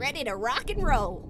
ready to rock and roll.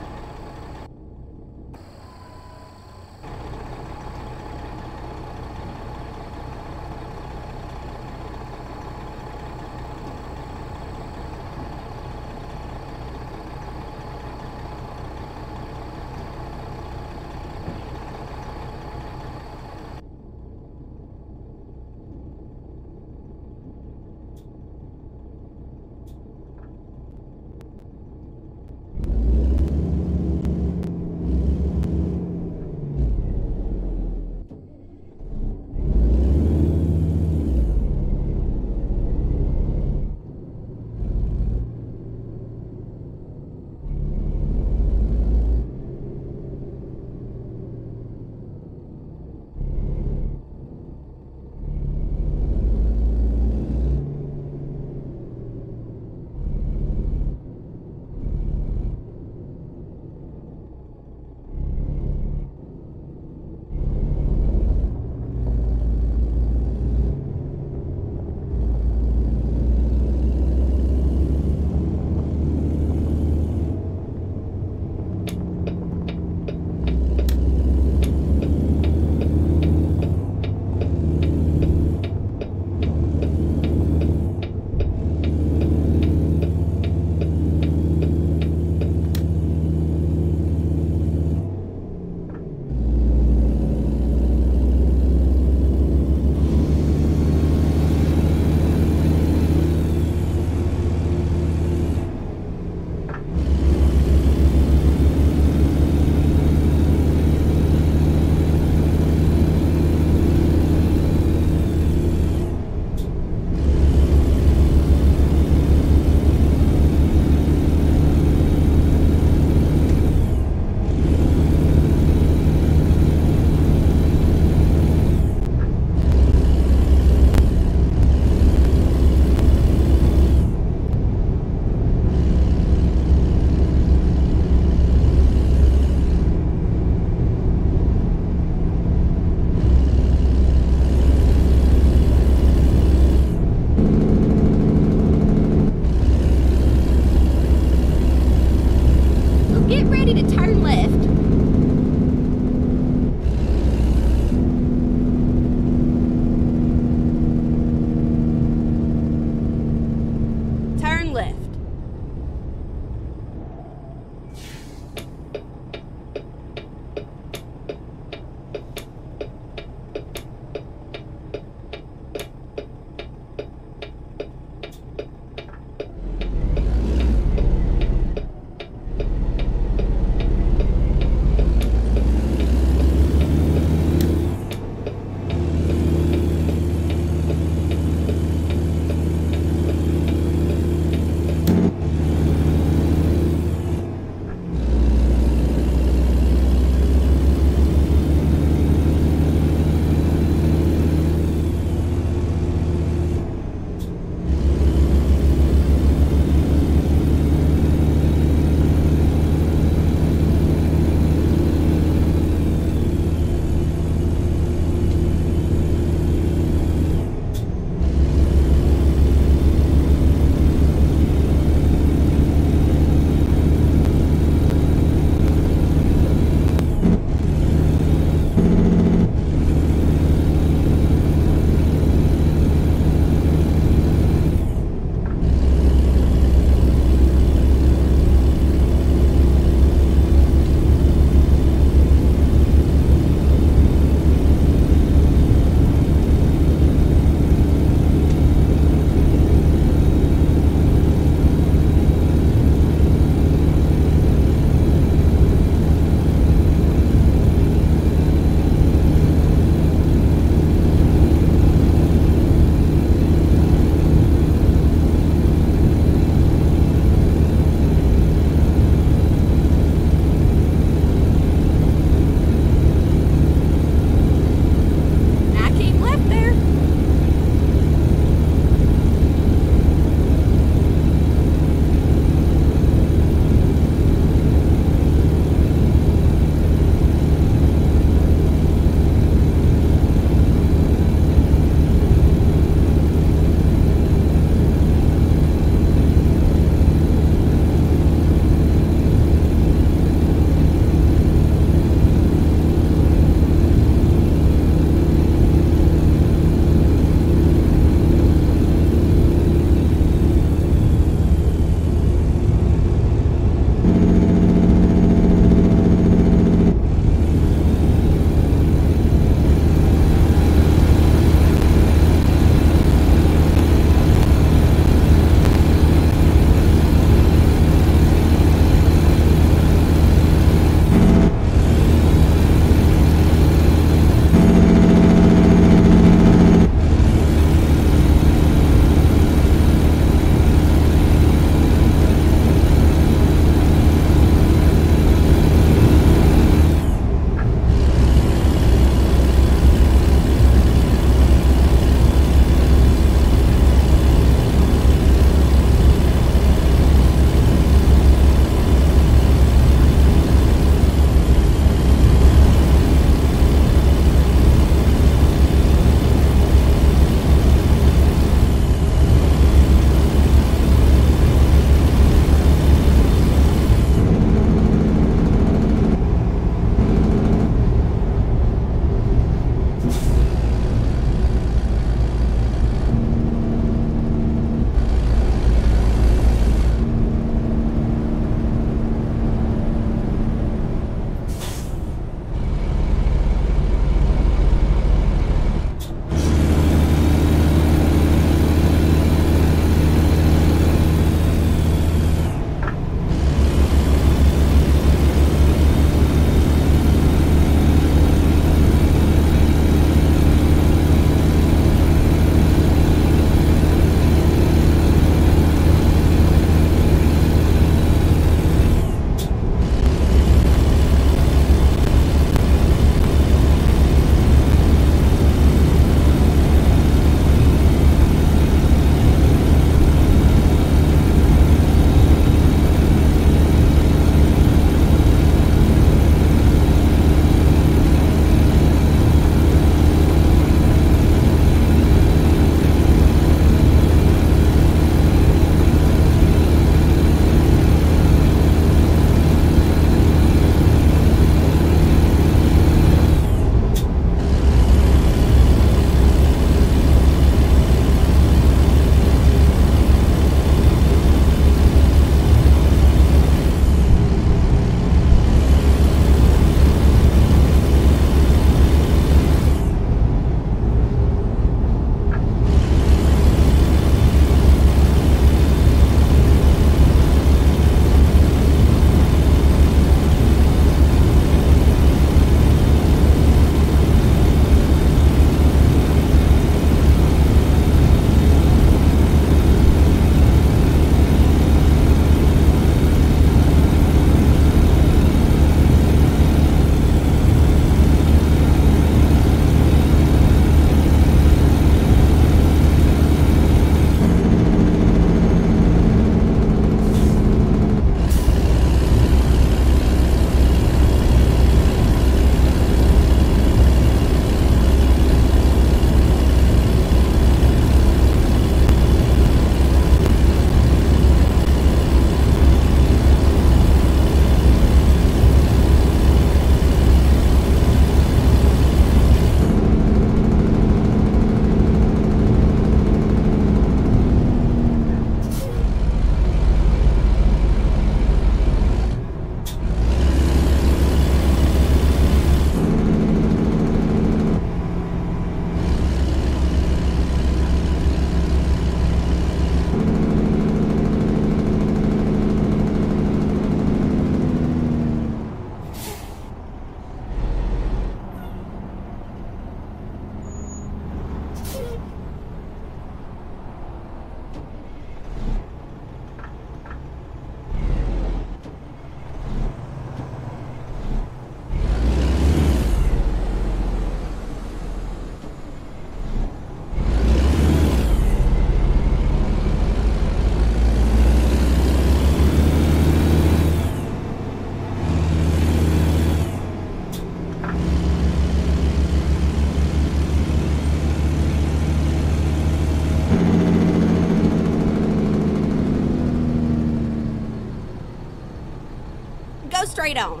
Straight on.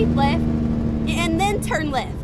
keep left, and then turn left.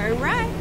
All right.